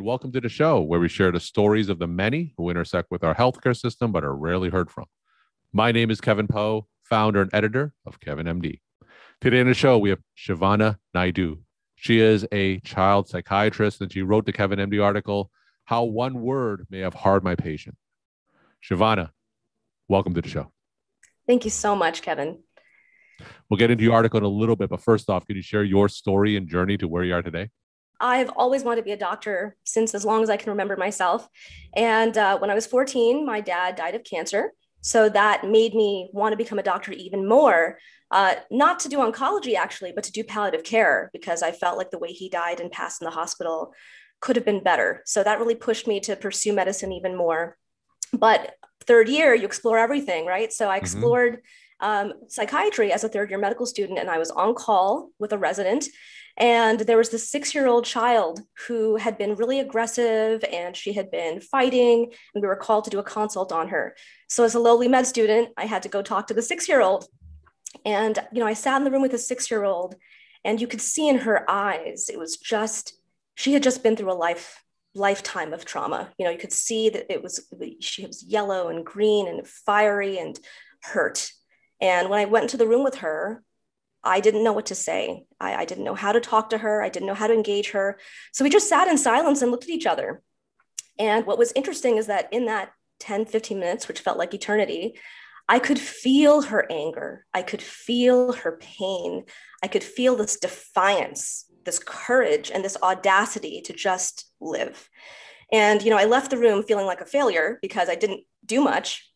and welcome to the show where we share the stories of the many who intersect with our healthcare system but are rarely heard from. My name is Kevin Pho, founder and editor of Kevin MD. Today on the show, we have Shivana Naidoo. She is a child psychiatrist and she wrote the Kevin MD article, How One Word May Have Harmed My Patient. Shivana, welcome to the show. Thank you so much, Kevin. We'll get into your article in a little bit, but first off, can you share your story and journey to where you are today? I've always wanted to be a doctor since as long as I can remember myself. And uh, when I was 14, my dad died of cancer. So that made me want to become a doctor even more. Uh, not to do oncology, actually, but to do palliative care because I felt like the way he died and passed in the hospital could have been better. So that really pushed me to pursue medicine even more. But third year, you explore everything, right? So I mm-hmm. explored mm-hmm. um, psychiatry as a third year medical student, and I was on call with a resident and there was this six year old child who had been really aggressive and she had been fighting, and we were called to do a consult on her. So, as a lowly med student, I had to go talk to the six year old. And, you know, I sat in the room with a six year old, and you could see in her eyes, it was just, she had just been through a life lifetime of trauma you know you could see that it was she was yellow and green and fiery and hurt and when i went into the room with her I didn't know what to say. I, I, didn't know how to talk to her. I didn't know how to engage her. So we just sat in silence and looked at each other. And what was interesting is that in that 10, 15 minutes, which felt like eternity, I could feel her anger. I could feel her pain. I could feel this defiance, this courage, and this audacity to just live. And, you know, I left the room feeling like a failure because I didn't do much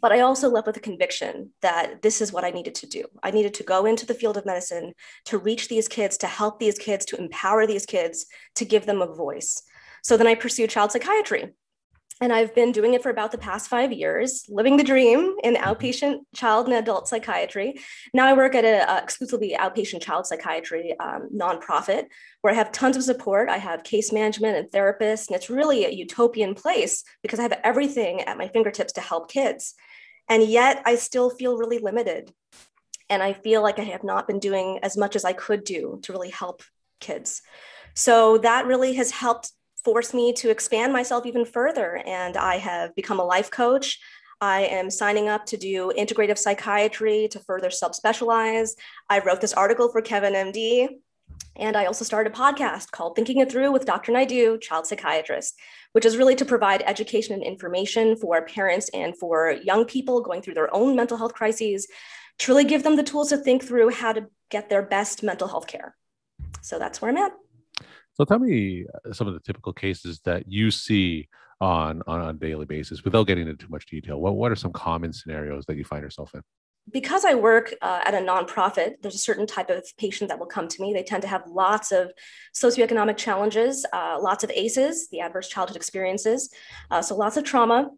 but I also left with a conviction that this is what I needed to do. I needed to go into the field of medicine to reach these kids, to help these kids, to empower these kids, to give them a voice. So then I pursued child psychiatry. And I've been doing it for about the past five years, living the dream in mm-hmm. outpatient child and adult psychiatry. Now I work at an uh, exclusively outpatient child psychiatry um, nonprofit where I have tons of support. I have case management and therapists, and it's really a utopian place because I have everything at my fingertips to help kids. And yet I still feel really limited. And I feel like I have not been doing as much as I could do to really help kids. So that really has helped force me to expand myself even further. And I have become a life coach. I am signing up to do integrative psychiatry to further subspecialize. I wrote this article for Kevin MD. And I also started a podcast called Thinking It Through with Dr. Naidoo, child psychiatrist, which is really to provide education and information for parents and for young people going through their own mental health crises to really give them the tools to think through how to get their best mental health care. So that's where I'm at. So tell me uh, some of the typical cases that you see on on a daily basis without getting into too much detail. What what are some common scenarios that you find yourself in? Because I work uh, at a nonprofit, there's a certain type of patient that will come to me. They tend to have lots of socioeconomic challenges, uh, lots of ACEs, the adverse childhood experiences, uh, so lots of trauma,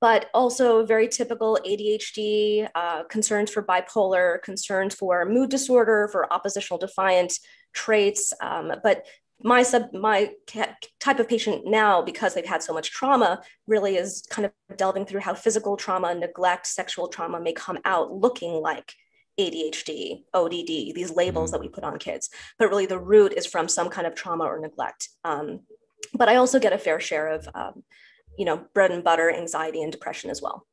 but also very typical ADHD, uh, concerns for bipolar, concerns for mood disorder, for oppositional defiant traits, um, but my sub my type of patient now because they've had so much trauma really is kind of delving through how physical trauma neglect sexual trauma may come out looking like adhd odd these labels mm-hmm. that we put on kids. But really the root is from some kind of trauma or neglect. Um, but i also get a fair share of um, you know bread and butter anxiety and depression as well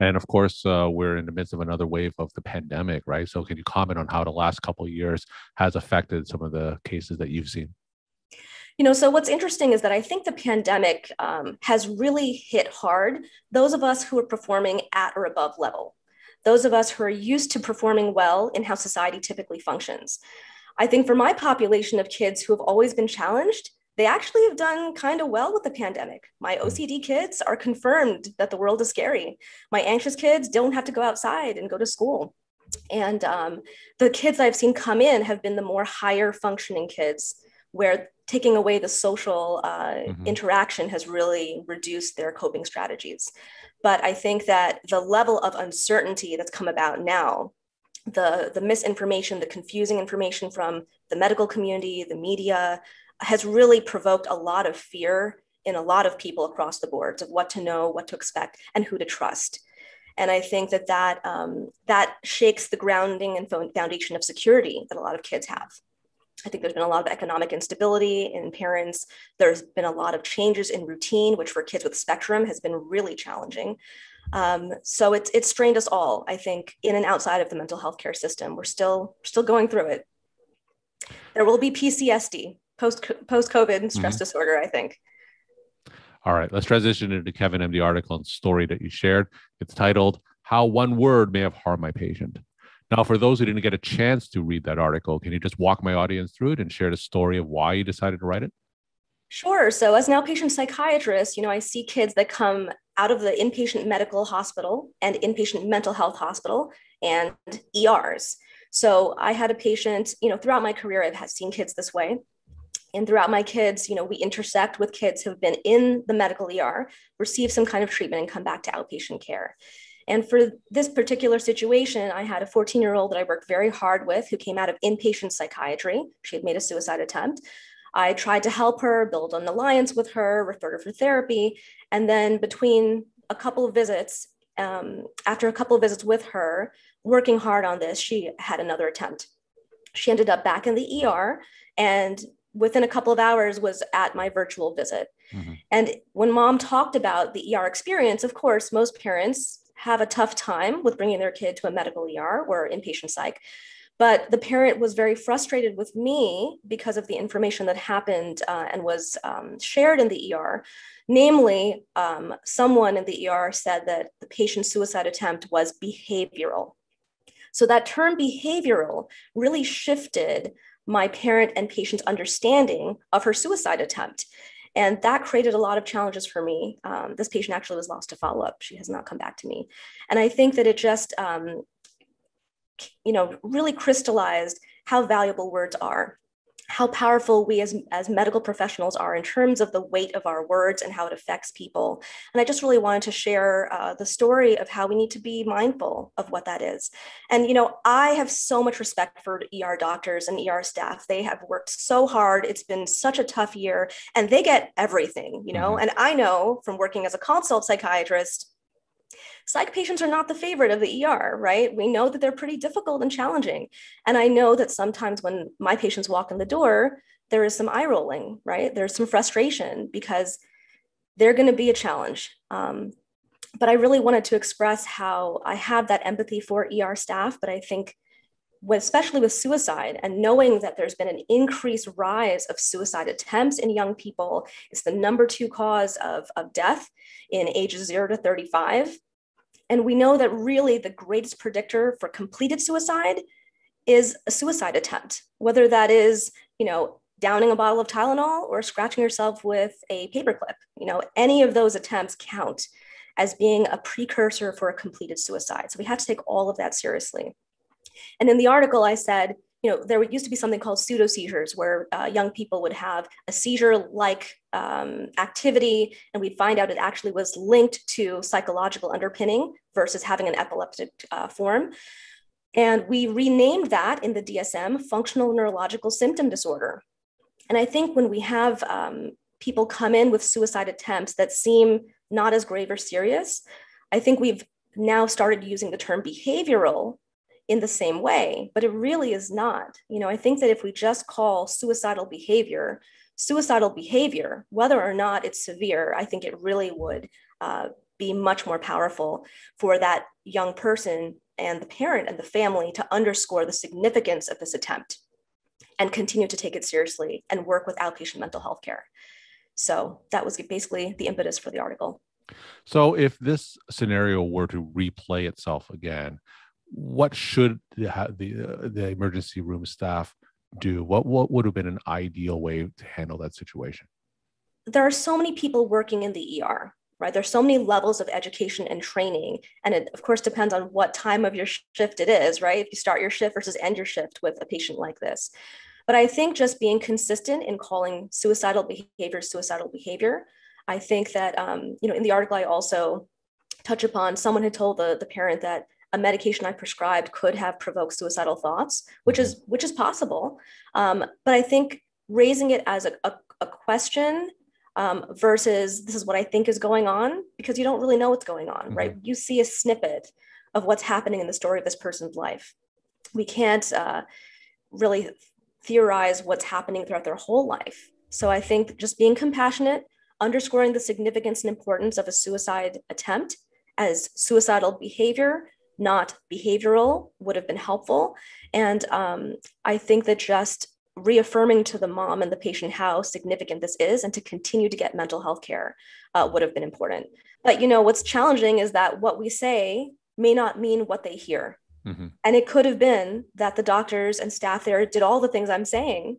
and of course, uh, we're in the midst of another wave of the pandemic, right? So, can you comment on how the last couple years has affected some of the cases that you've seen? You know, so what's interesting is that I think the pandemic um, has really hit hard those of us who are performing at or above level, those of us who are used to performing well in how society typically functions. I think for my population of kids who have always been challenged, they actually have done kind of well with the pandemic. My hmm. OCD kids are confirmed that the world is scary. My anxious kids don't have to go outside and go to school. And um, the kids I've seen come in have been the more higher functioning kids, where taking away the social uh, mm-hmm. interaction has really reduced their coping strategies. But I think that the level of uncertainty that's come about now, the, the misinformation, the confusing information from the medical community, the media, has really provoked a lot of fear in a lot of people across the boards of what to know, what to expect, and who to trust. And I think that that, um, that shakes the grounding and foundation of security that a lot of kids have. I think there's been a lot of economic instability in parents. There's been a lot of changes in routine, which for kids with spectrum has been really challenging. Um, so it's it's strained us all, I think, in and outside of the mental health care system. We're still still going through it. There will be PCSD, post post COVID stress mm-hmm. disorder, I think. All right, let's transition into Kevin MD article and story that you shared. It's titled "How One Word May Have Harmed My Patient." Now, for those who didn't get a chance to read that article, can you just walk my audience through it and share the story of why you decided to write it? Sure. So, as an outpatient psychiatrist, you know, I see kids that come out of the inpatient medical hospital and inpatient mental health hospital and ERs. So, I had a patient, you know, throughout my career, I've seen kids this way. And throughout my kids, you know, we intersect with kids who have been in the medical ER, receive some kind of treatment, and come back to outpatient care. And for this particular situation, I had a 14 year old that I worked very hard with who came out of inpatient psychiatry. She had made a suicide attempt. I tried to help her, build an alliance with her, refer her for therapy. And then between a couple of visits, um, after a couple of visits with her, working hard on this, she had another attempt. She ended up back in the ER and within a couple of hours was at my virtual visit. Mm-hmm. And when mom talked about the ER experience, of course, most parents have a tough time with bringing their kid to a medical ER or inpatient psych. But the parent was very frustrated with me because of the information that happened uh, and was um, shared in the ER. Namely, um, someone in the ER said that the patient's suicide attempt was behavioral. So that term behavioral really shifted my parent and patient's understanding of her suicide attempt. And that created a lot of challenges for me. Um, this patient actually was lost to follow up. She has not come back to me. And I think that it just, um, you know, really crystallized how valuable words are how powerful we as, as medical professionals are in terms of the weight of our words and how it affects people. And I just really wanted to share uh, the story of how we need to be mindful of what that is. And, you know, I have so much respect for ER doctors and ER staff. They have worked so hard. It's been such a tough year and they get everything, you know. Mm-hmm. And I know from working as a consult psychiatrist, psych patients are not the favorite of the ER, right? We know that they're pretty difficult and challenging. And I know that sometimes when my patients walk in the door, there is some eye rolling, right? There's some frustration because they're going to be a challenge. Um, but I really wanted to express how I have that empathy for ER staff, but I think especially with suicide and knowing that there's been an increased rise of suicide attempts in young people it's the number two cause of, of death in ages 0 to 35 and we know that really the greatest predictor for completed suicide is a suicide attempt, whether that is, you know, downing a bottle of Tylenol or scratching yourself with a paperclip. You know, any of those attempts count as being a precursor for a completed suicide. So we have to take all of that seriously. And in the article, I said, you know, there used to be something called pseudo seizures where uh, young people would have a seizure like um, activity, and we'd find out it actually was linked to psychological underpinning versus having an epileptic uh, form. And we renamed that in the DSM functional neurological symptom disorder. And I think when we have um, people come in with suicide attempts that seem not as grave or serious, I think we've now started using the term behavioral in the same way, but it really is not. You know, I think that if we just call suicidal behavior suicidal behavior, whether or not it's severe, I think it really would uh, be much more powerful for that young person and the parent and the family to underscore the significance of this attempt and continue to take it seriously and work with outpatient mental health care. So that was basically the impetus for the article. So, if this scenario were to replay itself again, what should the the, uh, the emergency room staff do? What what would have been an ideal way to handle that situation? There are so many people working in the ER, right? There's so many levels of education and training, and it of course depends on what time of your shift it is, right? If you start your shift versus end your shift with a patient like this. But I think just being consistent in calling suicidal behavior suicidal behavior. I think that um, you know in the article I also touch upon someone had told the, the parent that a medication I prescribed could have provoked suicidal thoughts, which is which is possible. Um, but I think raising it as a, a, a question um, versus this is what I think is going on because you don't really know what's going on, mm-hmm. right? You see a snippet of what's happening in the story of this person's life. We can't uh, really theorize what's happening throughout their whole life. So I think just being compassionate, underscoring the significance and importance of a suicide attempt as suicidal behavior, not behavioral, would have been helpful. And um, I think that just reaffirming to the mom and the patient how significant this is and to continue to get mental health care uh, would have been important. But you know what's challenging is that what we say may not mean what they hear. Mm-hmm. And it could have been that the doctors and staff there did all the things I'm saying,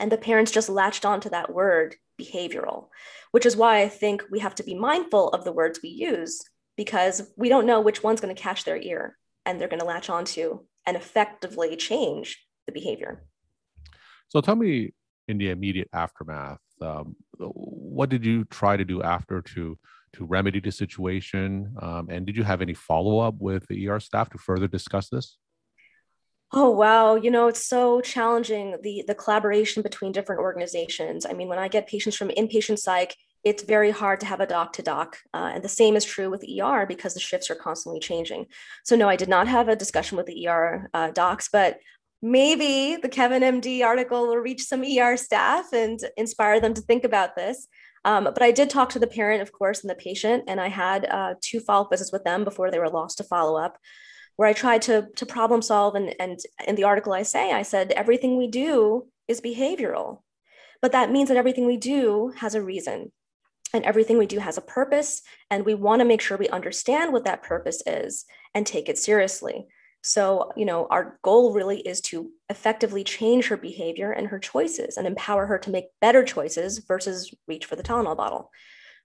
and the parents just latched onto that word behavioral, which is why I think we have to be mindful of the words we use because we don't know which one's going to catch their ear and they're going to latch onto and effectively change the behavior. So tell me in the immediate aftermath, um, what did you try to do after to to remedy the situation? Um, and did you have any follow up with the ER staff to further discuss this? Oh wow, you know it's so challenging the the collaboration between different organizations. I mean, when I get patients from inpatient psych, it's very hard to have a doc to doc, uh, and the same is true with ER because the shifts are constantly changing. So no, I did not have a discussion with the ER uh, docs, but maybe the Kevin MD article will reach some ER staff and inspire them to think about this. Um, but I did talk to the parent, of course, and the patient, and I had uh, two follow-up visits with them before they were lost to follow-up, where I tried to to problem solve. And and in the article, I say, I said everything we do is behavioral, but that means that everything we do has a reason, and everything we do has a purpose, and we want to make sure we understand what that purpose is and take it seriously. So, you know, our goal really is to effectively change her behavior and her choices and empower her to make better choices versus reach for the Tylenol bottle.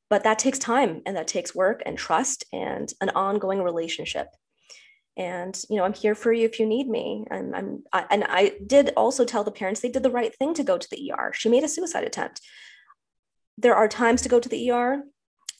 But that takes time and that takes work and trust and an ongoing relationship. And you know, I'm here for you if you need me. And I'm I, and I did also tell the parents they did the right thing to go to the ER. She made a suicide attempt. There are times to go to the ER.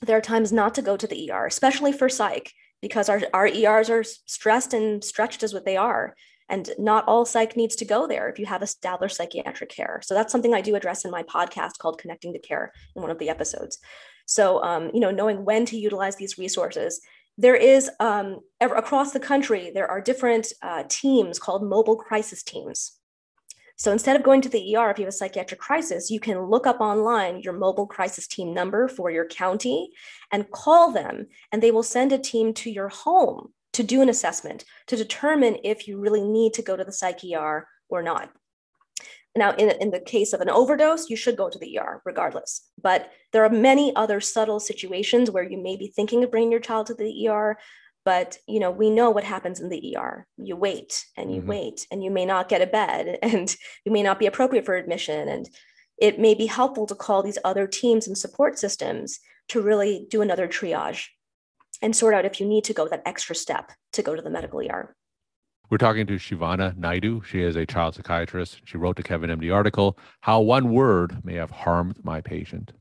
There are times not to go to the ER, especially for psych because our, our ERs are stressed and stretched as what they are. And not all psych needs to go there if you have established psychiatric care. So that's something I do address in my podcast called Connecting to Care in one of the episodes. So, um, you know, knowing when to utilize these resources. There is um, across the country, there are different uh, teams called mobile crisis teams. So instead of going to the ER, if you have a psychiatric crisis, you can look up online your mobile crisis team number for your county and call them, and they will send a team to your home to do an assessment to determine if you really need to go to the psych ER or not. Now, in, in the case of an overdose, you should go to the ER regardless. But there are many other subtle situations where you may be thinking of bringing your child to the ER, but you know we know what happens in the er you wait and you mm-hmm. wait and you may not get a bed and you may not be appropriate for admission and it may be helpful to call these other teams and support systems to really do another triage and sort out if you need to go that extra step to go to the medical er we're talking to Shivana Naidoo. She is a child psychiatrist. She wrote the Kevin MD article, How One Word May Have Harmed My Patient.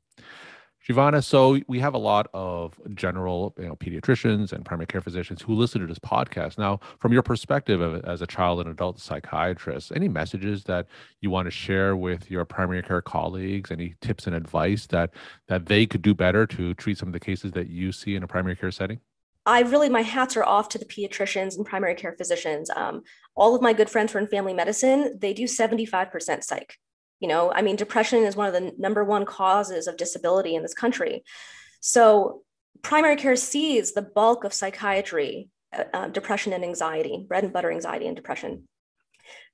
Shivana, so we have a lot of general, you know, pediatricians and primary care physicians who listen to this podcast. Now, from your perspective of, as a child and adult psychiatrist, any messages that you want to share with your primary care colleagues? Any tips and advice that that they could do better to treat some of the cases that you see in a primary care setting? I really, my hats are off to the pediatricians and primary care physicians. Um, all of my good friends who are in family medicine, they do 75% psych. You know, I mean, depression is one of the number one causes of disability in this country. So, primary care sees the bulk of psychiatry, uh, uh, depression and anxiety, bread and butter anxiety and depression.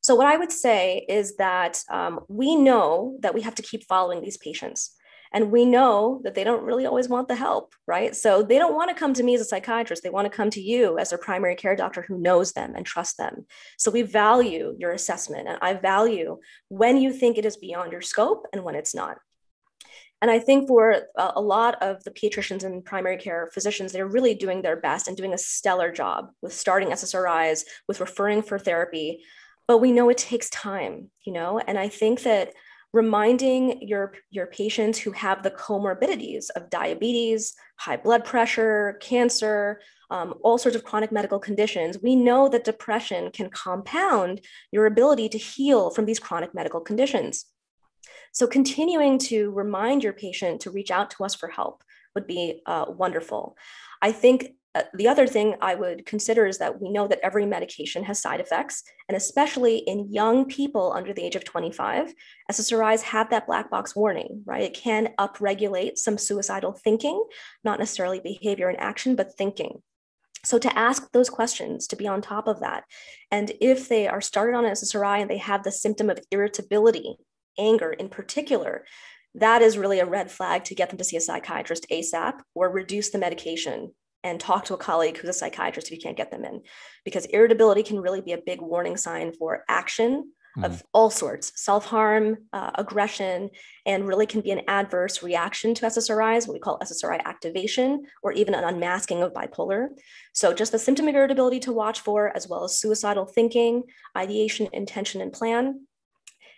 So, what I would say is that um, we know that we have to keep following these patients. And we know that they don't really always want the help, right? So they don't want to come to me as a psychiatrist. They want to come to you as their primary care doctor who knows them and trusts them. So we value your assessment. And I value when you think it is beyond your scope and when it's not. And I think for a lot of the pediatricians and primary care physicians, they're really doing their best and doing a stellar job with starting SSRIs, with referring for therapy. But we know it takes time, you know? And I think that reminding your, your patients who have the comorbidities of diabetes, high blood pressure, cancer, um, all sorts of chronic medical conditions, we know that depression can compound your ability to heal from these chronic medical conditions. So, continuing to remind your patient to reach out to us for help would be uh, wonderful. I think uh, the other thing I would consider is that we know that every medication has side effects, and especially in young people under the age of 25, SSRIs have that black box warning, right? It can upregulate some suicidal thinking, not necessarily behavior and action, but thinking. So to ask those questions, to be on top of that. And if they are started on an SSRI and they have the symptom of irritability, anger in particular, that is really a red flag to get them to see a psychiatrist ASAP or reduce the medication and talk to a colleague who's a psychiatrist if you can't get them in. Because irritability can really be a big warning sign for action mm. of all sorts self harm, uh, aggression, and really can be an adverse reaction to SSRIs, what we call SSRI activation, or even an unmasking of bipolar. So, just the symptom of irritability to watch for, as well as suicidal thinking, ideation, intention, and plan.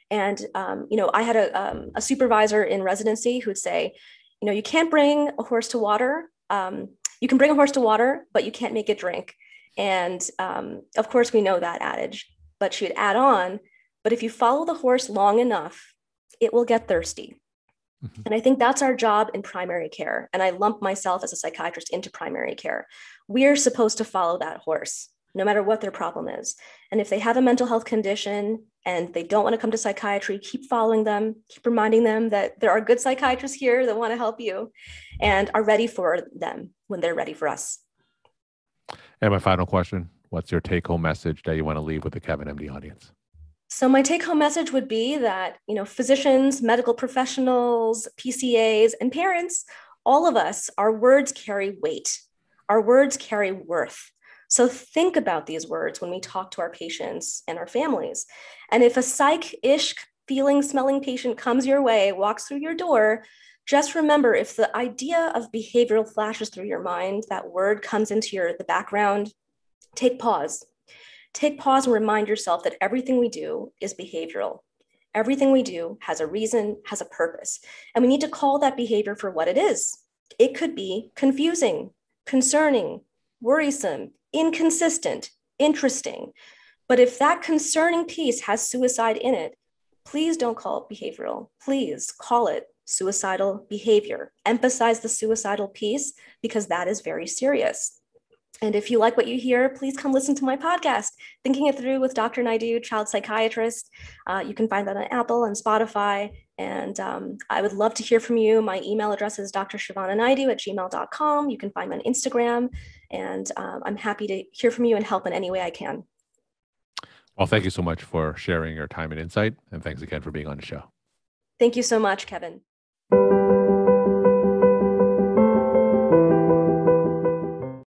And um, you know, I had a, um, a supervisor in residency who would say, you know, you can't bring a horse to water. Um, you can bring a horse to water, but you can't make it drink. And um, of course, we know that adage. But she would add on, but if you follow the horse long enough, it will get thirsty. Mm-hmm. And I think that's our job in primary care. And I lump myself as a psychiatrist into primary care. We're supposed to follow that horse, no matter what their problem is. And if they have a mental health condition and they don't want to come to psychiatry, keep following them, keep reminding them that there are good psychiatrists here that want to help you and are ready for them when they're ready for us. And my final question What's your take home message that you want to leave with the Kevin MD audience? So my take home message would be that, you know, physicians, medical professionals, PCAs, and parents, all of us, our words carry weight. Our words carry worth. So think about these words when we talk to our patients and our families. And if a psych-ish feeling smelling patient comes your way, walks through your door, just remember if the idea of behavioral flashes through your mind, that word comes into your the background, take pause. Take pause and remind yourself that everything we do is behavioral. Everything we do has a reason, has a purpose, and we need to call that behavior for what it is. It could be confusing, concerning, worrisome, inconsistent, interesting. But if that concerning piece has suicide in it, please don't call it behavioral. Please call it suicidal behavior. Emphasize the suicidal piece because that is very serious. And if you like what you hear, please come listen to my podcast, Thinking It Through with Dr. Naidoo, child psychiatrist. Uh, you can find that on Apple and Spotify. And um, I would love to hear from you. My email address is drshivananaidu at gmail.com. You can find me on Instagram. And um, I'm happy to hear from you and help in any way I can. Well, thank you so much for sharing your time and insight. And thanks again for being on the show. Thank you so much, Kevin.